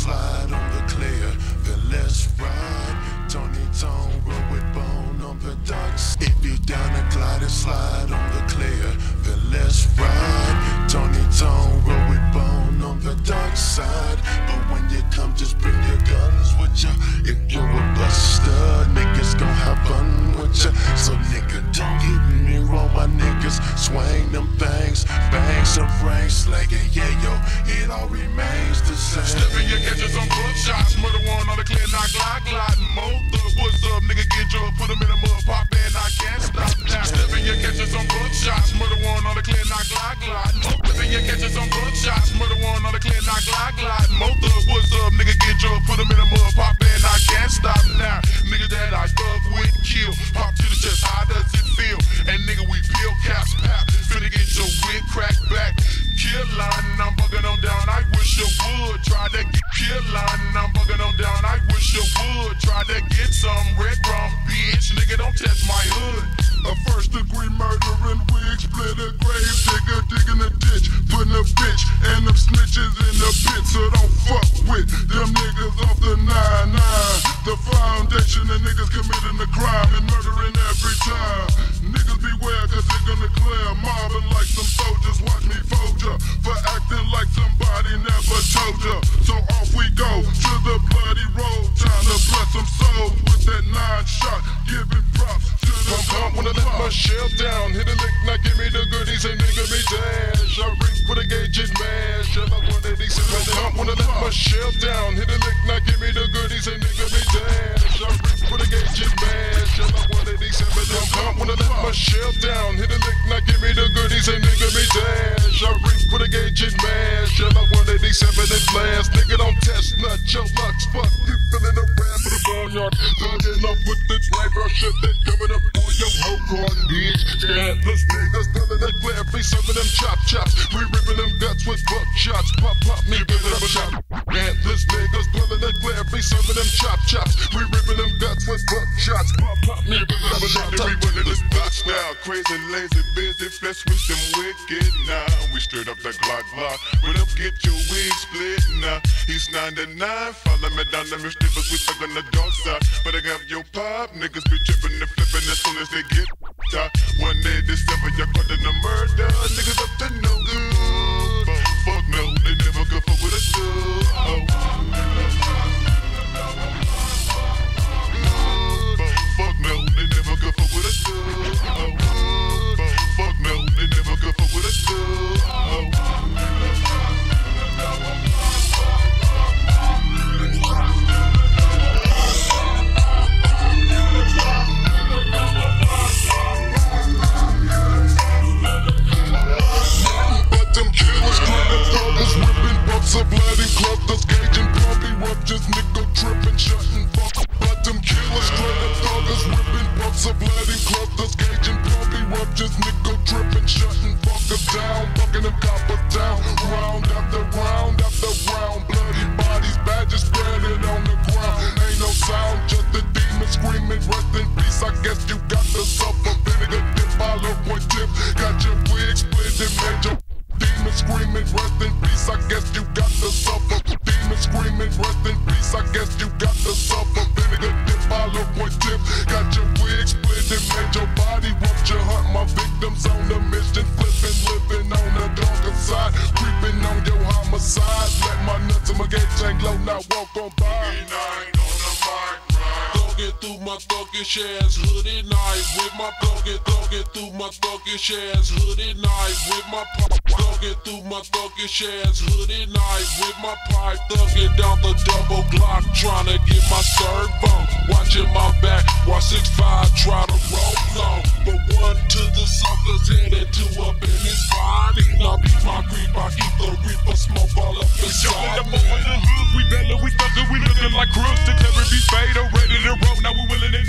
slide on the clear, then let's ride. Tony Tone, roll with bone on the docks. If you down to glide and slide on the clear, then let's ride. Tony Tone, roll with bone on the dark side. But when you come, just bring your guns with you. If you're a buster, niggas gon' have fun with you. So nigga, don't get me wrong, my niggas. Swing them things, bangs and franks like yeah, yo. It all remains shots, murder one on the clear, knock, glide, glide, mold the what's up, nigga, get drunk, put 'em in a mud, pop, and I can't stop now. Stepping your catches on shots, murder one on the clear, knock, glide, glide, mold. Stepping your catches on book shots, murder one on the clear, knock, glide, glide, mold the what's up, nigga, get drunk, put 'em in a mud, pop, and I can't stop now. Digging a ditch, putting a bitch and them snitches in the pit. So don't fuck with them niggas off the 9-9. The foundation of niggas committing the crime and murdering every time. Niggas beware cause they're gonna clear, mobbing like some soldiers. Watch me fold ya for acting like somebody never told ya. Of these Pump pump let my shell down. Hit a lick, now give me the goodies and nigga me dash. I reach for the gauge and mash. I love one of these Pump pump when I let my shell down. Hit a lick, now give me the goodies and nigga me dash. I reach for the gauge and mash. I one of these and blast. Nigga don't test nut your lucks. Fuck you feeling around for the barnyard. Thugging up with the driver shit that coming up on your whole car, bitch. Scandalous niggas telling that glare be serving them chop chops. We ripping them with buck shots. Pop pop it up a shot. Scandalous niggas telling that glare be serving them chop chops. We ripping them guts with buck shots. Pop pop it up a shot. We running this bitch now, crazy, lazy, busy, flesh with them wicked now. We straight up the Glock Glock, but up get your wig split now. East 99, follow me down the strippers, we stuck on the dark side. But I got your pop, niggas be tripping and flipping as soon as they get top. One day December, you're caught in a murder, niggas up to no good. Puppy I guess you got to suffer. Vinegar dip, olive point tip. Got your wig split and made your body rupture. Hunt my victims on the mission, flipping, living on the darker side, creeping on your homicide. Let my nuts and my gauge hang low, now walk on by. Thugging through my thuggish ass hoodie night with my thugging, thugging through my thuggish ass hoodie night with my pipe. Thugging through my thuggish ass hoodie night with my pipe. Thugging down the double Glock, trying to get my serve on. Watching my back while 6'5 try to roll on. But one to the suckers headed to up in his body. Now beat my creep, I keep the reaper smoke all up Yo, inside in the hood, we better, we thuggin', we looking like crooks. The clever be fatal, oh, ready to roll. Now we willing and